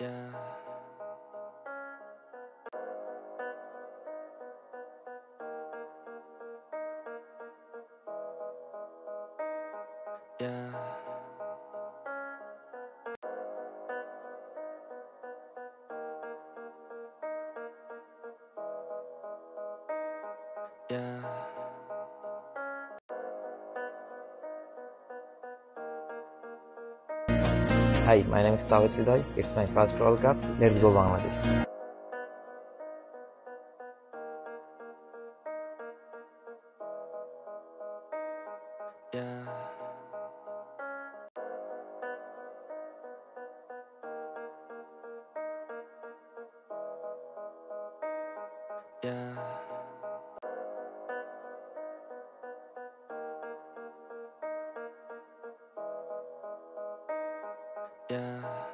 Yeah. Yeah. Yeah. Hi, my name is Tawit Hridoy. It's my first World Cup. Let's go Bangladesh. Yeah. Yeah. Yeah.